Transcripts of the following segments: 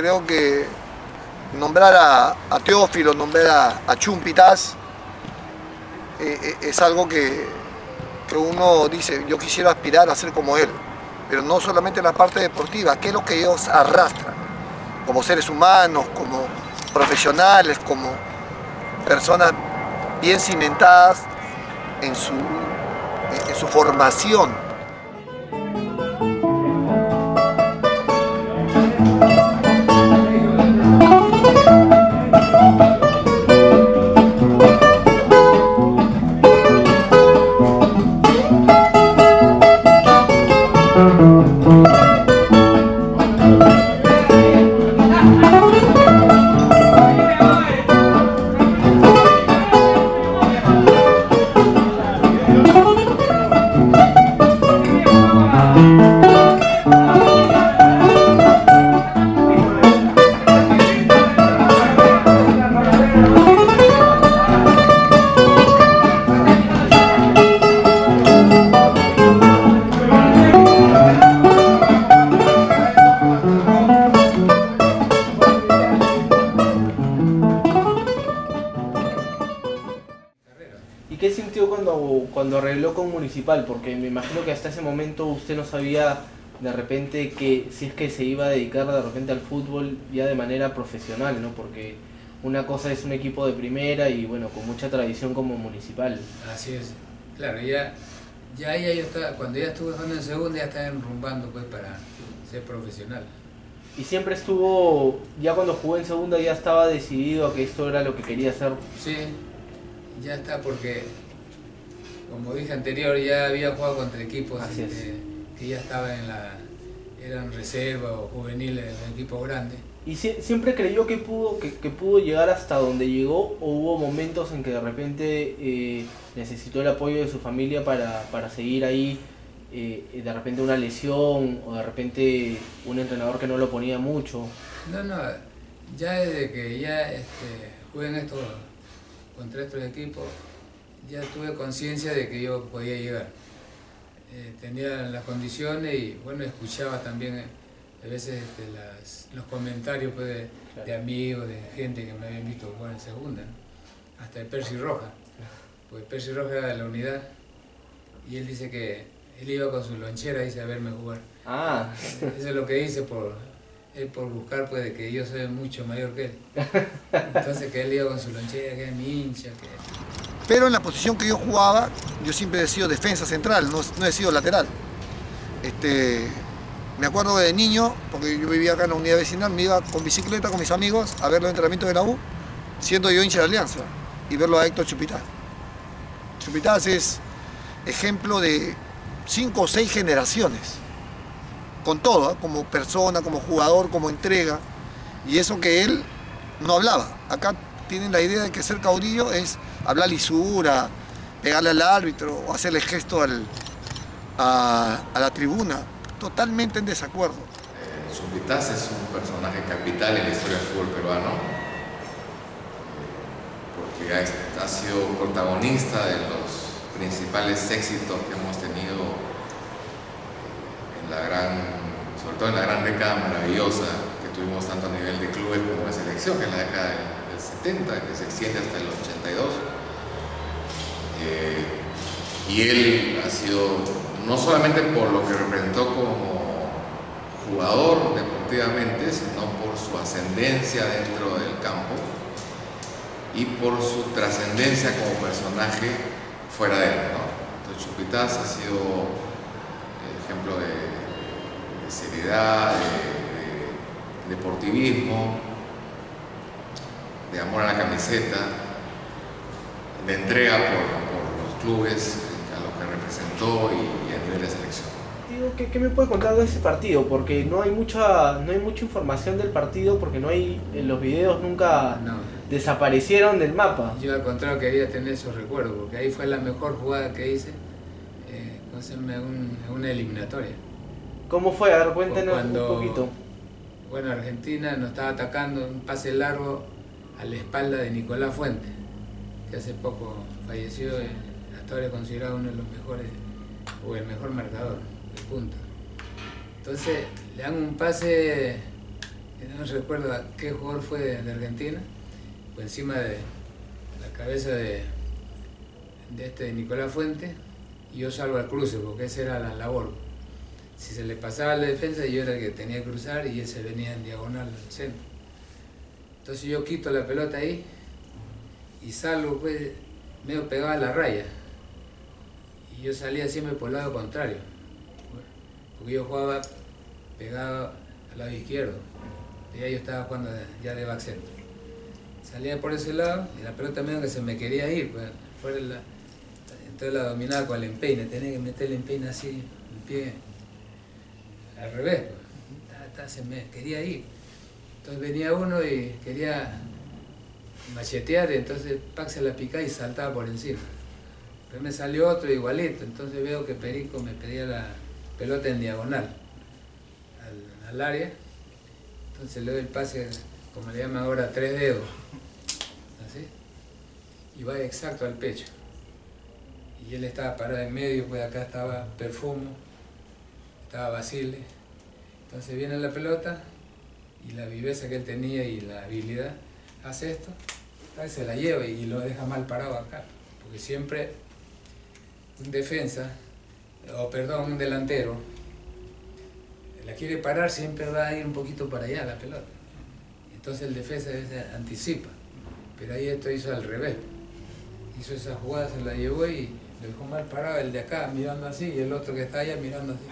creo que nombrar a, Teófilo, nombrar a, Chumpitas, eh, eh, es algo que, que, uno dice, yo quisiera aspirar a ser como él, pero no solamente en la parte deportiva, qué es lo que ellos arrastran, como seres humanos, como profesionales, como personas bien cimentadas en su, en su formación Porque me imagino que hasta ese momento usted no sabía de repente que si es que se iba a dedicar de repente al fútbol ya de manera profesional, ¿no? Porque una cosa es un equipo de primera y bueno, con mucha tradición como municipal. Así es. Claro, ya ya, ya yo estaba, cuando ya estuve jugando en segunda ya estaba enrumbando pues para ser profesional. Y siempre estuvo, ya cuando jugó en segunda ya estaba decidido a que esto era lo que quería hacer. Sí, ya está porque como dije anterior, ya había jugado contra equipos que, ya estaban en la, eran reserva o juveniles en equipos grandes. ¿Y siempre creyó que pudo, que, pudo llegar hasta donde llegó o hubo momentos en que de repente eh, necesitó el apoyo de su familia para, seguir ahí? Eh, de repente una lesión o de repente un entrenador que no lo ponía mucho. No, no, ya desde que ya este, jugué en estos, contra estos equipos, ya tuve conciencia de que yo podía llegar. Eh, tenía las condiciones y bueno, escuchaba también eh, a veces este, los comentarios pues, de, amigos, de gente que me habían visto jugar en segunda, hasta el Percy Roja, porque Percy Roja era de la unidad y él dice que él iba con su lonchera dice, a verme jugar. Ah. Eso es lo que dice por, él por buscar pues de que yo soy mucho mayor que él. Entonces que él iba con su lonchera, que es mi hincha, que pero en la posición que yo jugaba, yo siempre he sido defensa central, no, he sido lateral. Este, me acuerdo de niño, porque yo vivía acá en la unidad vecinal, me iba con bicicleta con mis amigos a ver los entrenamientos de la U, siendo yo hincha de Alianza, y verlo a Héctor Chupitaz. Chupitaz es ejemplo de cinco o seis generaciones, con todo, ¿eh? como persona, como jugador, como entrega, y eso que él no hablaba. Acá tienen la idea de que ser caudillo es hablar lisura, pegarle al árbitro o hacerle gesto al, a, la tribuna. Totalmente en desacuerdo. Eh, es un personaje capital en la historia del fútbol peruano, eh, porque ha, sido protagonista de los principales éxitos que hemos tenido en la gran, sobre todo en la gran década maravillosa que tuvimos tanto a nivel de clubes como de selección, que es la década del 70, que se extiende hasta el 82 eh, y él ha sido, no solamente por lo que representó como jugador deportivamente, sino por su ascendencia dentro del campo y por su trascendencia como personaje fuera de él. Entonces Chupitas ha sido ejemplo de, seriedad, de deportivismo, de amor a la camiseta, de entrega por, clubes, a lo que representó y, a nivel de selección. ¿Qué, me puede contar de ese partido? Porque no hay mucha no hay mucha información del partido porque no hay en los videos nunca desaparecieron del mapa. Yo al contrario quería tener esos recuerdos porque ahí fue la mejor jugada que hice eh, un, una eliminatoria. ¿Cómo fue? A ver, cuéntenos un poquito. Bueno, Argentina nos estaba atacando un pase largo a la espalda de Nicolás Fuente, que hace poco falleció. En, considerado uno de los mejores, o el mejor marcador de punta. Entonces le dan un pase no recuerdo qué jugador fue de, Argentina, fue encima de la cabeza de, de este Nicolás Fuente, y yo salvo al cruce, porque esa era la labor. Si se le pasaba la defensa, yo era el que tenía que cruzar y él se venía en diagonal al centro. Entonces yo quito la pelota ahí y salgo pues medio pegado a la raya. Y yo salía siempre por el lado contrario, porque yo jugaba pegado al lado izquierdo. Y ahí yo estaba jugando ya de back centro. Salía por ese lado y la pelota medio que se me quería ir, pues, fuera entonces la dominaba con el empeine, tenía que meter el empeine así, el pie al revés, pues. quería ir. Entonces venía uno y quería machetear, entonces Pac se la picaba y saltaba por encima. Después me salió otro igualito, entonces veo que Perico me pedía la pelota en diagonal al, al área. Entonces le doy el pase, como le llaman ahora, tres dedos. Así. Y va exacto al pecho. Y él estaba parado en medio, pues acá estaba Perfumo, estaba Basile. Entonces viene la pelota y la viveza que él tenía y la habilidad hace esto, se la lleva y lo deja mal parado acá. Porque siempre un defensa, o perdón, un delantero, la quiere parar, siempre va a ir un poquito para allá la pelota. Entonces el defensa anticipa. Pero ahí esto hizo al revés. Hizo esa jugada, se la llevó y lo dejó mal parado el de acá mirando así y el otro que está allá mirando así.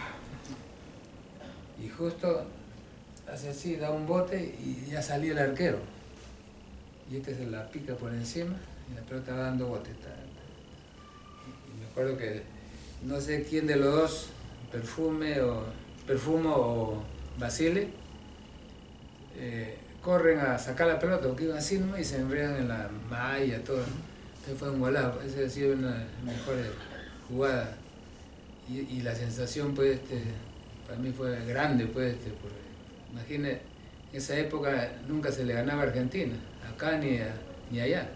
Y justo hace así, da un bote y ya salía el arquero. Y este se la pica por encima y la pelota va dando bote. Y me acuerdo que no sé quién de los dos, perfume o perfumo o Basile, eh, corren a sacar la pelota porque iban así y se enredan en la malla, todo. Entonces fue un golazo, esa ha sido una de las mejores jugadas. Y, la sensación, pues, este, para mí fue grande, pues, este, porque, en esa época nunca se le ganaba a Argentina, acá ni, ni allá.